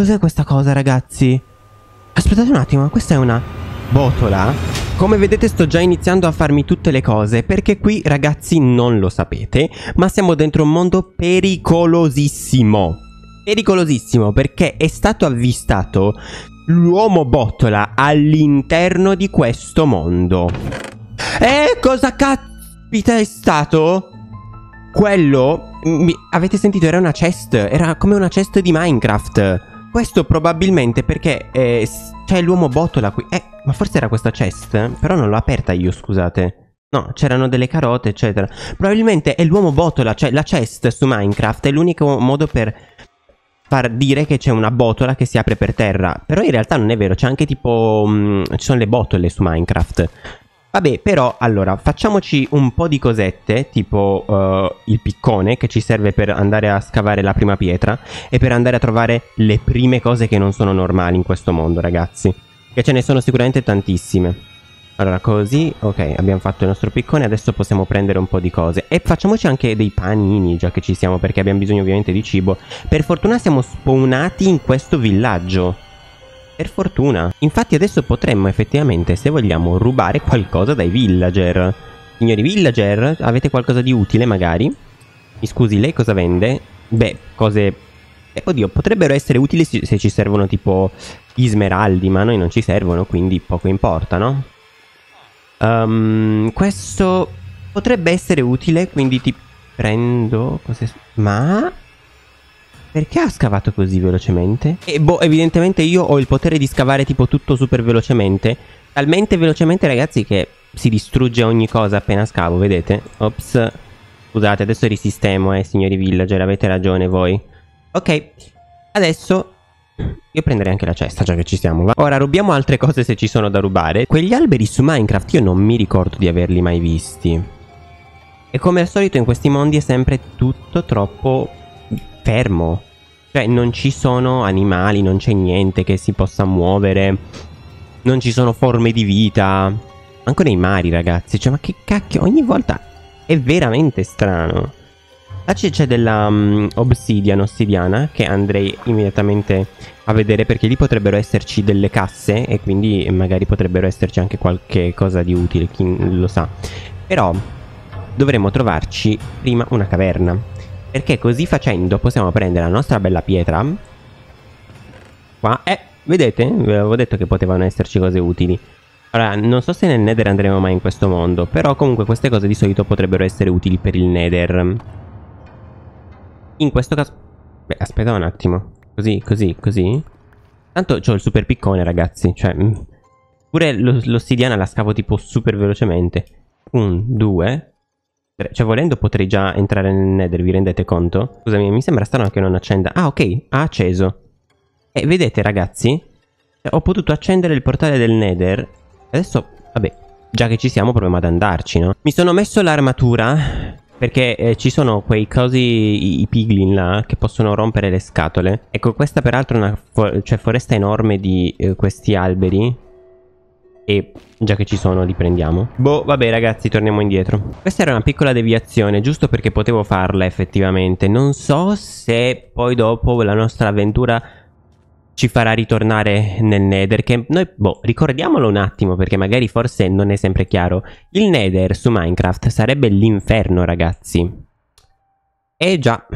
cos'è questa cosa, ragazzi? Aspettate un attimo, questa è una botola? Come vedete sto già iniziando a farmi tutte le cose perché qui ragazzi non lo sapete ma siamo dentro un mondo pericolosissimo. Pericolosissimo perché è stato avvistato l'uomo botola all'interno di questo mondo. E cosa caspita è stato? Quello, mi, avete sentito, era una chest, era come una chest di Minecraft. Questo probabilmente perché eh, c'è l'uomo botola qui. Eh, ma forse era questa chest? Però non l'ho aperta io, scusate. No, c'erano delle carote, eccetera. Probabilmente è l'uomo botola, cioè la chest su Minecraft è l'unico modo per far dire che c'è una botola che si apre per terra. Però in realtà non è vero, c'è anche tipo... Mh, mm, ci sono le botole su Minecraft. Vabbè, però, allora, facciamoci un po' di cosette, tipo uh, il piccone, che ci serve per andare a scavare la prima pietra, e per andare a trovare le prime cose che non sono normali in questo mondo, ragazzi. Che ce ne sono sicuramente tantissime. Allora, così, ok, abbiamo fatto il nostro piccone, adesso possiamo prendere un po' di cose. E facciamoci anche dei panini, già che ci siamo, perché abbiamo bisogno ovviamente di cibo. Per fortuna siamo spawnati in questo villaggio. Per fortuna. Infatti adesso potremmo effettivamente, se vogliamo, rubare qualcosa dai villager. Signori villager, avete qualcosa di utile magari? Mi scusi, lei cosa vende? Beh, cose... Eh, oddio, potrebbero essere utili se ci servono tipo gli smeraldi, ma a noi non ci servono, quindi poco importa, no? Um, questo potrebbe essere utile, quindi ti prendo... Ma... Perché ha scavato così velocemente? E boh, evidentemente io ho il potere di scavare tipo tutto super velocemente. Talmente velocemente, ragazzi, che si distrugge ogni cosa appena scavo, vedete? Ops. Scusate, adesso risistemo, eh, signori villager, avete ragione voi. Ok, adesso io prenderei anche la cesta, già che ci siamo, va? Ora, rubiamo altre cose se ci sono da rubare. Quegli alberi su Minecraft io non mi ricordo di averli mai visti. E come al solito in questi mondi è sempre tutto troppo fermo. Cioè non ci sono animali, non c'è niente che si possa muovere. Non ci sono forme di vita. Anche nei mari ragazzi. Cioè ma che cacchio, ogni volta è veramente strano. Là c'è della um, obsidian ossidiana che andrei immediatamente a vedere perché lì potrebbero esserci delle casse e quindi magari potrebbero esserci anche qualche cosa di utile, chi lo sa. Però dovremmo trovarci prima una caverna. Perché così facendo possiamo prendere la nostra bella pietra. Qua. Eh, vedete? Vi avevo detto che potevano esserci cose utili. Ora, non so se nel nether andremo mai in questo mondo. Però comunque queste cose di solito potrebbero essere utili per il nether. In questo caso... Beh, aspetta un attimo. Così, così, così. Tanto ho il super piccone, ragazzi. Cioè... Mm, pure l'ossidiana la scavo tipo super velocemente. Un, due, cioè, volendo potrei già entrare nel nether, vi rendete conto? Scusami, mi sembra strano che non accenda. Ah, ok, ha acceso. E vedete, ragazzi? Ho potuto accendere il portale del nether. Adesso, vabbè, già che ci siamo, proviamo ad andarci, no? Mi sono messo l'armatura perché eh, ci sono quei cosi, i, i, piglin là, che possono rompere le scatole. Ecco, questa peraltro è una fo cioè, foresta enorme di eh, questi alberi e già che ci sono li prendiamo. Boh, vabbè ragazzi, torniamo indietro. Questa era una piccola deviazione, giusto perché potevo farla effettivamente. Non so se poi dopo la nostra avventura ci farà ritornare nel Nether che noi, boh, ricordiamolo un attimo perché magari forse non è sempre chiaro. Il Nether su Minecraft sarebbe l'inferno, ragazzi. Eh già,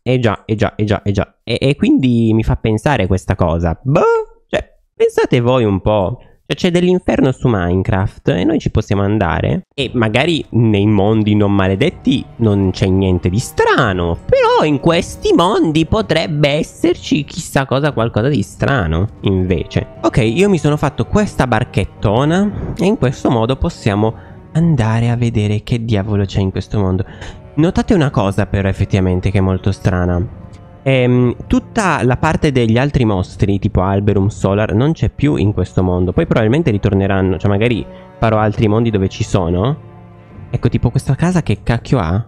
eh già, eh già, eh già, eh già. E, e quindi mi fa pensare questa cosa. Boh, cioè, pensate voi un po'. Cioè c'è dell'inferno su Minecraft e noi ci possiamo andare. E magari nei mondi non maledetti non c'è niente di strano. Però in questi mondi potrebbe esserci chissà cosa, qualcosa di strano invece. Ok, io mi sono fatto questa barchettona e in questo modo possiamo andare a vedere che diavolo c'è in questo mondo. Notate una cosa però effettivamente che è molto strana. Ehm, tutta la parte degli altri mostri, tipo Alberum, Solar, non c'è più in questo mondo. Poi probabilmente ritorneranno, cioè magari farò altri mondi dove ci sono. Ecco, tipo questa casa che cacchio ha?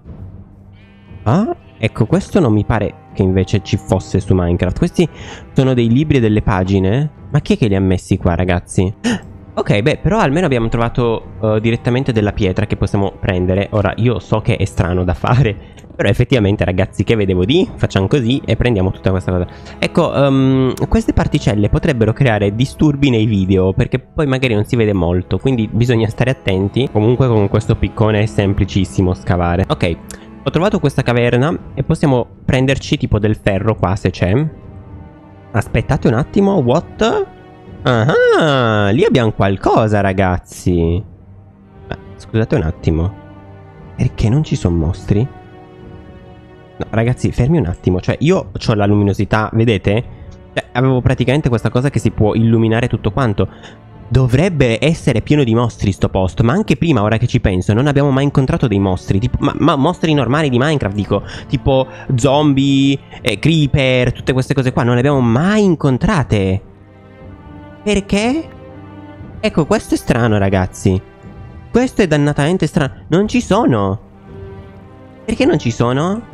Ah, ecco, questo non mi pare che invece ci fosse su Minecraft. Questi sono dei libri e delle pagine. Ma chi è che li ha messi qua, ragazzi? Ok, beh, però almeno abbiamo trovato uh, direttamente della pietra che possiamo prendere. Ora, io so che è strano da fare, Però effettivamente ragazzi che vedevo di? Facciamo così e prendiamo tutta questa cosa. Ecco um, queste particelle potrebbero creare disturbi nei video perché poi magari non si vede molto Quindi bisogna stare attenti. Comunque con questo piccone è semplicissimo scavare. Ok ho trovato questa caverna e possiamo prenderci tipo del ferro qua se c'è. Aspettate un attimo what? Ah lì abbiamo qualcosa ragazzi. Scusate un attimo. Perché non ci sono mostri? No, ragazzi, fermi un attimo. Cioè, io ho la luminosità, vedete? Cioè, avevo praticamente questa cosa che si può illuminare tutto quanto. Dovrebbe essere pieno di mostri sto posto, ma anche prima, ora che ci penso, non abbiamo mai incontrato dei mostri, tipo, ma, ma mostri normali di Minecraft, dico, tipo zombie, eh, creeper, tutte queste cose qua, non le abbiamo mai incontrate. Perché? Ecco, questo è strano, ragazzi. Questo è dannatamente strano. Non ci sono. Perché non ci sono?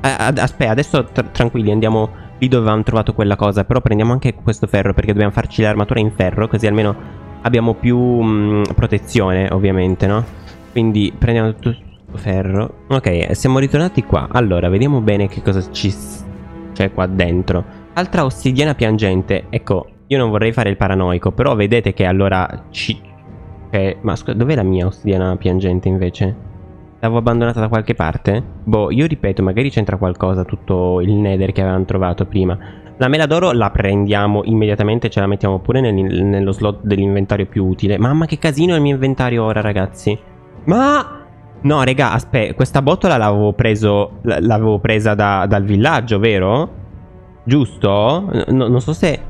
Aspetta, adesso tr tranquilli, andiamo lì dove avevamo trovato quella cosa. Però prendiamo anche questo ferro perché dobbiamo farci l'armatura in ferro, così almeno abbiamo più mh, protezione, ovviamente, no? Quindi prendiamo tutto ferro. Ok, siamo ritornati qua. Allora, vediamo bene che cosa ci c'è qua dentro. Altra ossidiana piangente. Ecco, io non vorrei fare il paranoico, però vedete che allora ci... Eh, ma scusa, dov'è la mia ossidiana piangente invece? L'avevo abbandonata da qualche parte? Boh, io ripeto, magari c'entra qualcosa tutto il nether che avevamo trovato prima. La mela d'oro la prendiamo immediatamente, ce la mettiamo pure nel, nello slot dell'inventario più utile. Mamma che casino il mio inventario ora, ragazzi. Ma... No, raga, aspetta, questa botola l'avevo preso... L'avevo presa da, dal villaggio, vero? Giusto? No, non so se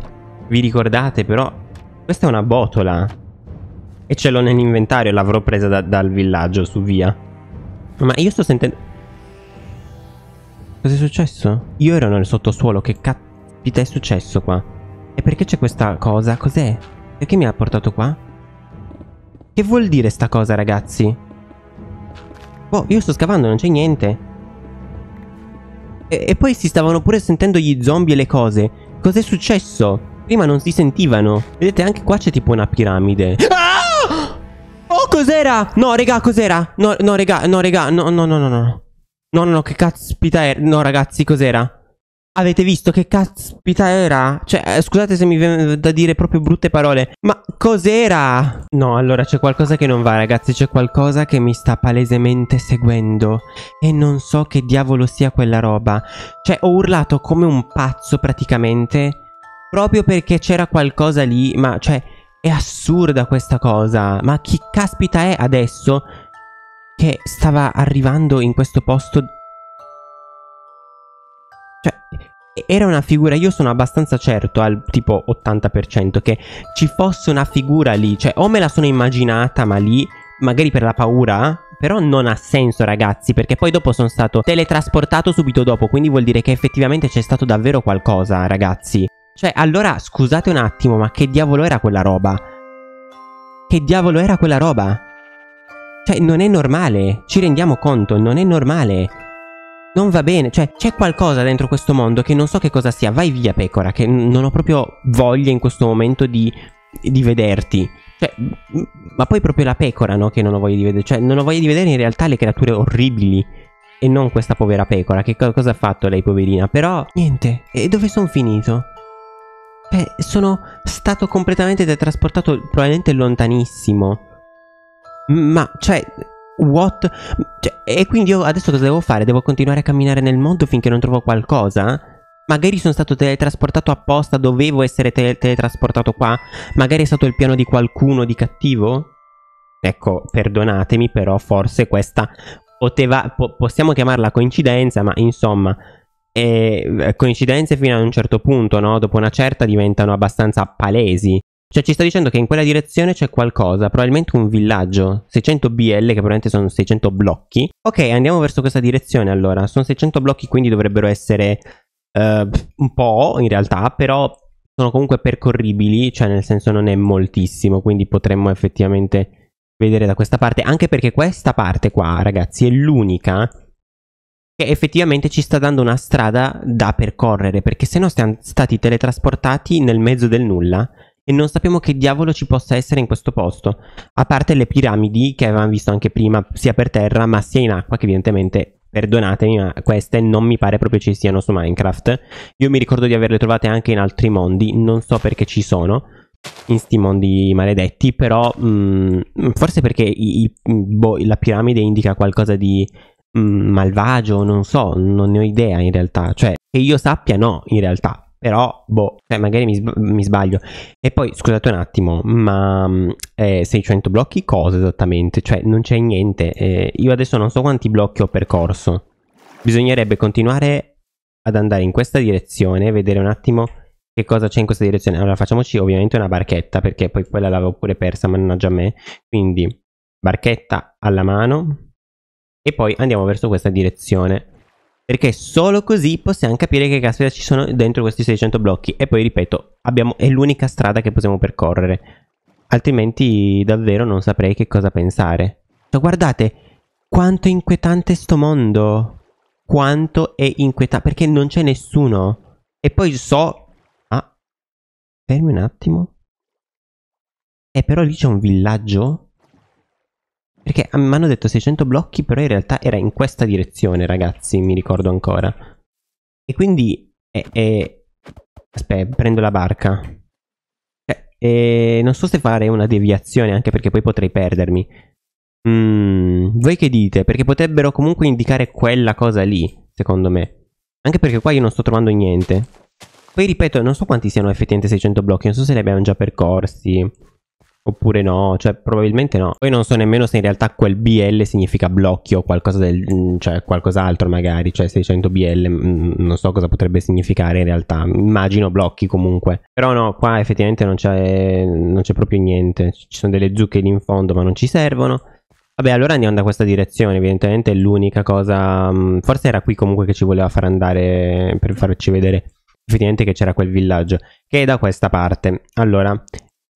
vi ricordate, però... Questa è una botola. E ce l'ho nell'inventario, l'avrò presa da, dal villaggio, su via. Ma io sto sentendo... Cos'è successo? Io ero nel sottosuolo, che caspita è successo qua? E perché c'è questa cosa? Cos'è? Perché mi ha portato qua? Che vuol dire sta cosa, ragazzi? Oh, io sto scavando, non c'è niente. E, e, poi si stavano pure sentendo gli zombie e le cose. Cos'è successo? Prima non si sentivano. Vedete, anche qua c'è tipo una piramide. Ah! Cos'era? No, raga, cos'era? No, no, raga, no, raga, no, no, no, no, no. No, no, no, che caspita era? No, ragazzi, cos'era? Avete visto che caspita era? Cioè, eh, scusate se mi viene da dire proprio brutte parole, ma cos'era? No, allora c'è qualcosa che non va, ragazzi, c'è qualcosa che mi sta palesemente seguendo e non so che diavolo sia quella roba. Cioè, ho urlato come un pazzo praticamente, proprio perché c'era qualcosa lì, ma cioè... È assurda questa cosa. Ma chi caspita è adesso che stava arrivando in questo posto? Cioè, era una figura, io sono abbastanza certo al tipo 80% che ci fosse una figura lì. Cioè, o me la sono immaginata, ma lì, magari per la paura, però non ha senso ragazzi perché poi dopo sono stato teletrasportato subito dopo quindi vuol dire che effettivamente c'è stato davvero qualcosa ragazzi cioè, allora, scusate un attimo, ma che diavolo era quella roba? Che diavolo era quella roba? Cioè, non è normale. Ci rendiamo conto, non è normale. Non va bene, cioè, c'è qualcosa dentro questo mondo che non so che cosa sia. Vai via, pecora, che non ho proprio voglia in questo momento di, di vederti. Cioè, ma poi proprio la pecora, no? Che non ho voglia di vedere. Cioè, non ho voglia di vedere in realtà le creature orribili. E non questa povera pecora. Che cosa ha fatto lei, poverina? Però, niente. E dove sono finito? Beh, sono stato completamente teletrasportato probabilmente lontanissimo. Ma, cioè, what? Cioè, e quindi io adesso cosa devo fare? Devo continuare a camminare nel mondo finché non trovo qualcosa? Magari sono stato teletrasportato apposta, dovevo essere tele teletrasportato qua? Magari è stato il piano di qualcuno di cattivo? Ecco, perdonatemi, però forse questa poteva... Po possiamo chiamarla coincidenza, ma insomma... E eh, coincidenze fino ad un certo punto, no? Dopo una certa diventano abbastanza palesi. Cioè ci sta dicendo che in quella direzione c'è qualcosa, probabilmente un villaggio, 600 BL che probabilmente sono 600 blocchi. Ok, andiamo verso questa direzione allora, sono 600 blocchi quindi dovrebbero essere uh, un po' in realtà, però sono comunque percorribili, cioè nel senso non è moltissimo, quindi potremmo effettivamente vedere da questa parte, anche perché questa parte qua ragazzi è l'unica effettivamente ci sta dando una strada da percorrere, perché se no siamo stati teletrasportati nel mezzo del nulla e non sappiamo che diavolo ci possa essere in questo posto, a parte le piramidi che avevamo visto anche prima sia per terra ma sia in acqua che evidentemente perdonatemi, ma queste non mi pare proprio ci siano su Minecraft. Io mi ricordo di averle trovate anche in altri mondi, non so perché ci sono in sti mondi maledetti, però mh, mm, forse perché i, i, boh, la piramide indica qualcosa di mh, mm, malvagio, non so, non ne ho idea in realtà, cioè che io sappia no, in realtà. Però, boh, cioè magari mi, sb mi, sbaglio. E poi, scusate un attimo, ma mm, eh, 600 blocchi cosa esattamente? Cioè, non c'è niente. Eh, io adesso non so quanti blocchi ho percorso. Bisognerebbe continuare ad andare in questa direzione, vedere un attimo che cosa c'è in questa direzione. Allora, facciamoci ovviamente una barchetta, perché poi quella l'avevo pure persa, mannaggia a me. Quindi, barchetta alla mano. E poi andiamo verso questa direzione. Perché solo così possiamo capire che caspita ci sono dentro questi 600 blocchi. E poi ripeto, abbiamo, è l'unica strada che possiamo percorrere. Altrimenti davvero non saprei che cosa pensare. Ma guardate, quanto è inquietante sto mondo. Quanto è inquietante. Perché non c'è nessuno. E poi so... Ah. Fermi un attimo. E eh, però lì c'è un villaggio? Perché mi hanno detto 600 blocchi, però in realtà era in questa direzione, ragazzi, mi ricordo ancora. E quindi... È, è... Aspetta, prendo la barca. Eh, e non so se fare una deviazione, anche perché poi potrei perdermi. Mm, voi che dite? Perché potrebbero comunque indicare quella cosa lì, secondo me. Anche perché qua io non sto trovando niente. Poi ripeto, non so quanti siano effettivamente 600 blocchi, non so se li abbiamo già percorsi. Oppure no, cioè probabilmente no. Poi non so nemmeno se in realtà quel BL significa blocchi o qualcosa del, mm, cioè qualcos'altro magari, cioè 600 BL, mm, non so cosa potrebbe significare in realtà. Immagino blocchi comunque. Però no, qua effettivamente non c'è, non c'è proprio niente. Ci sono delle zucche lì in fondo ma non ci servono. Vabbè, allora andiamo da questa direzione, evidentemente è l'unica cosa... Mm, forse era qui comunque che ci voleva far andare per farci vedere effettivamente che c'era quel villaggio, che è da questa parte. Allora,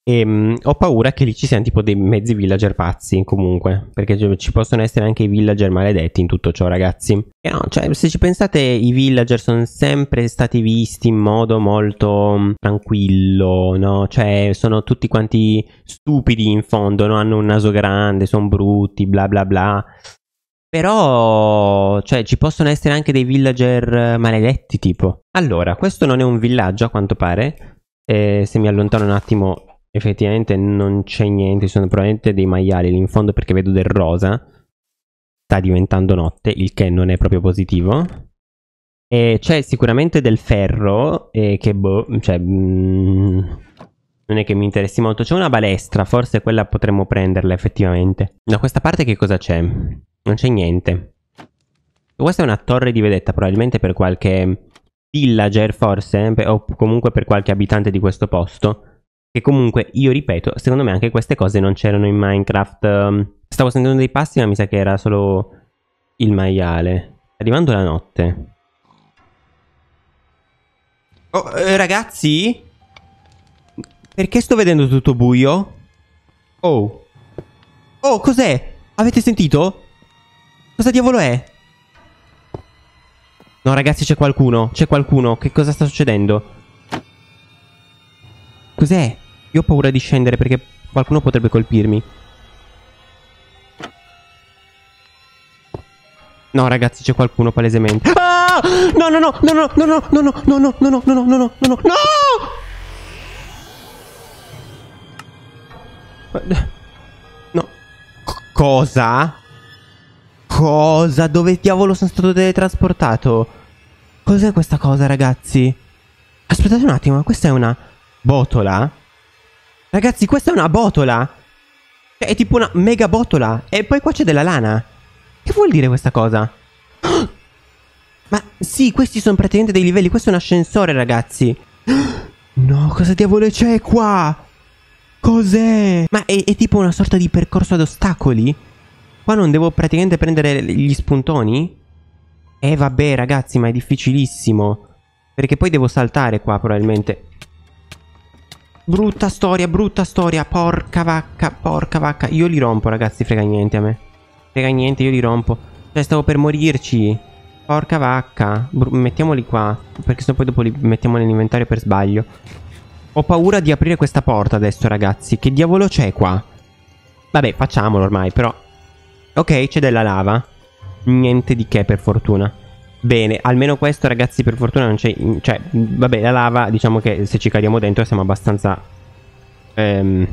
e um, ho paura che lì ci siano tipo dei mezzi villager pazzi comunque. Perché ci possono essere anche i villager maledetti in tutto ciò, ragazzi. E no, cioè, se ci pensate, i villager sono sempre stati visti in modo molto um, tranquillo, no? Cioè, sono tutti quanti stupidi in fondo, no? Hanno un naso grande, sono brutti, bla bla bla. Però, cioè, ci possono essere anche dei villager maledetti, tipo. Allora, questo non è un villaggio, a quanto pare. E se mi allontano un attimo effettivamente non c'è niente, sono probabilmente dei maiali lì in fondo perché vedo del rosa. Sta diventando notte, il che non è proprio positivo. E c'è sicuramente del ferro, e che boh, cioè... Mm, non è che mi interessi molto. C'è una balestra, forse quella potremmo prenderla effettivamente. Da questa parte che cosa c'è? Non c'è niente. Questa è una torre di vedetta, probabilmente per qualche villager, forse, o comunque per qualche abitante di questo posto. Che comunque, io ripeto, secondo me anche queste cose non c'erano in Minecraft. Um, stavo sentendo dei passi, ma mi sa che era solo il maiale. Arrivando la notte. Oh, eh, ragazzi? Perché sto vedendo tutto buio? Oh. Oh, cos'è? Avete sentito? Cosa diavolo è? No, ragazzi, c'è qualcuno. C'è qualcuno. Che cosa sta succedendo? Cos'è? Io ho paura di scendere perché qualcuno potrebbe colpirmi. No, ragazzi, c'è qualcuno palesemente. Ah! No, no, no, no, no, no, no, no, no, no, no, no, no, no, no, no, no, no, no! No. Cosa? Cosa? Dove diavolo sono stato teletrasportato? Cos'è questa cosa, ragazzi? Aspettate un attimo, questa è una botola? Ragazzi, questa è una botola. Cioè, è tipo una mega botola. E poi qua c'è della lana. Che vuol dire questa cosa? Ma sì, questi sono praticamente dei livelli. Questo è un ascensore, ragazzi. No, cosa diavolo c'è qua? Cos'è? Ma è, è, tipo una sorta di percorso ad ostacoli? Qua non devo praticamente prendere gli spuntoni? Eh vabbè ragazzi, ma è difficilissimo. Perché poi devo saltare qua probabilmente. Brutta storia, brutta storia. Porca vacca, porca vacca. Io li rompo, ragazzi. Frega niente a me. Frega niente, io li rompo. Cioè, stavo per morirci. Porca vacca. Br mettiamoli qua. Perché se no poi dopo li mettiamo nell'inventario per sbaglio. Ho paura di aprire questa porta adesso, ragazzi. Che diavolo c'è qua? Vabbè, facciamolo ormai, però. Ok, c'è della lava. niente di che per fortuna. Bene, almeno questo ragazzi per fortuna non c'è... Cioè, vabbè, la lava, diciamo che se ci cadiamo dentro siamo abbastanza... Ehm,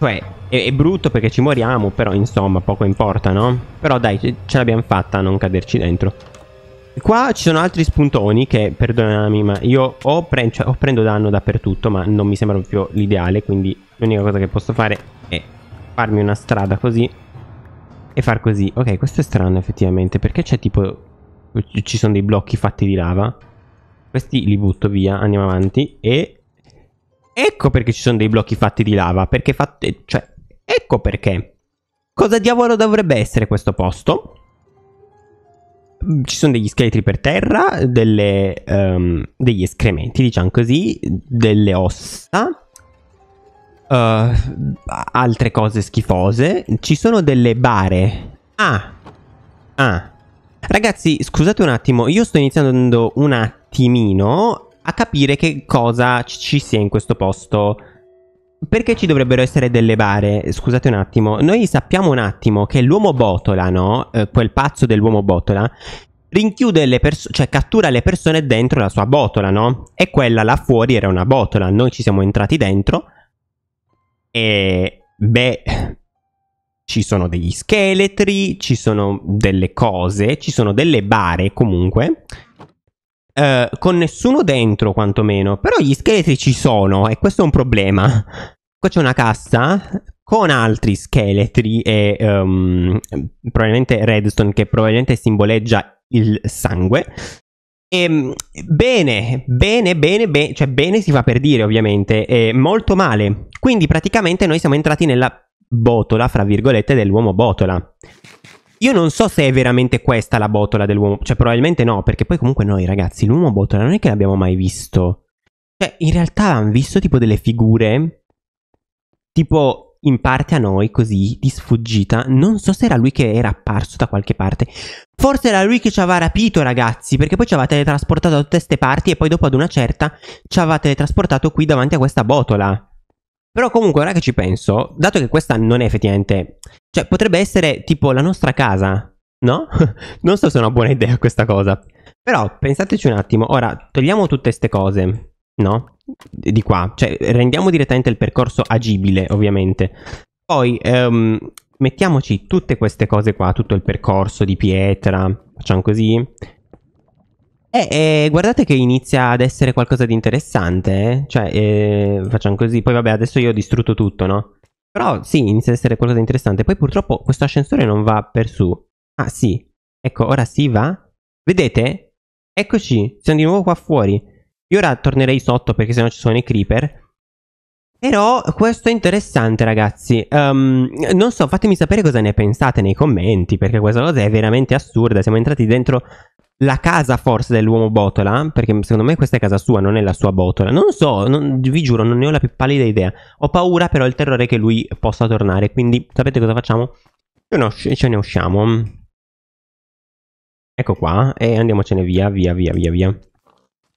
cioè, è, è, brutto perché ci moriamo, però insomma, poco importa, no? Però dai, ce l'abbiamo fatta a non caderci dentro. Qua ci sono altri spuntoni che, perdonami, ma io o, pre cioè, o prendo danno dappertutto, ma non mi sembra proprio l'ideale, quindi l'unica cosa che posso fare è farmi una strada così e far così. Ok, questo è strano effettivamente, perché c'è tipo ci sono dei blocchi fatti di lava. Questi li butto via, andiamo avanti. E ecco perché ci sono dei blocchi fatti di lava. Perché fatti... Cioè, ecco perché. Cosa diavolo dovrebbe essere questo posto? Ci sono degli scheletri per terra, delle, um, degli escrementi, diciamo così, delle ossa, uh, altre cose schifose. Ci sono delle bare. Ah, ah, Ragazzi, scusate un attimo, io sto iniziando un attimino a capire che cosa ci sia in questo posto. Perché ci dovrebbero essere delle bare? Scusate un attimo. Noi sappiamo un attimo che l'uomo botola, no? Eh, quel pazzo dell'uomo botola rinchiude le persone, cioè cattura le persone dentro la sua botola, no? E quella là fuori era una botola. Noi ci siamo entrati dentro e beh, ci sono degli scheletri, ci sono delle cose, ci sono delle bare comunque. Uh, con nessuno dentro quantomeno. Però gli scheletri ci sono e questo è un problema. Qua c'è una cassa con altri scheletri e um, probabilmente redstone che probabilmente simboleggia il sangue. E, ehm, bene, bene, bene, bene, cioè bene si fa per dire ovviamente, e molto male. Quindi praticamente noi siamo entrati nella botola, fra virgolette, dell'uomo botola. Io non so se è veramente questa la botola dell'uomo, cioè probabilmente no, perché poi comunque noi ragazzi, l'uomo botola non è che l'abbiamo mai visto. Cioè, in realtà hanno visto tipo delle figure, tipo in parte a noi, così, di sfuggita. Non so se era lui che era apparso da qualche parte. Forse era lui che ci aveva rapito, ragazzi, perché poi ci aveva teletrasportato da tutte queste parti e poi dopo ad una certa ci aveva teletrasportato qui davanti a questa botola. Però comunque ora che ci penso, dato che questa non è effettivamente... Cioè potrebbe essere tipo la nostra casa, no? non so se è una buona idea questa cosa. Però pensateci un attimo, ora togliamo tutte queste cose, no? Di qua, cioè rendiamo direttamente il percorso agibile ovviamente. Poi um, mettiamoci tutte queste cose qua, tutto il percorso di pietra, facciamo così. Eh, eh, guardate che inizia ad essere qualcosa di interessante, eh? Cioè, eh, facciamo così. Poi vabbè, adesso io ho distrutto tutto, no? Però sì, inizia ad essere qualcosa di interessante. Poi purtroppo questo ascensore non va per su. Ah, sì. Ecco, ora sì va. Vedete? Eccoci, siamo di nuovo qua fuori. Io ora tornerei sotto perché sennò ci sono i creeper. Però questo è interessante ragazzi, um, non so fatemi sapere cosa ne pensate nei commenti perché questa cosa è veramente assurda, siamo entrati dentro la casa forse dell'uomo botola, perché secondo me questa è casa sua, non è la sua botola. Non so, non, vi giuro, non ne ho la più pallida idea. Ho paura però il terrore che lui possa tornare, quindi sapete cosa facciamo? Ce ne usciamo. Ecco qua, e andiamocene via, via, via, via, via.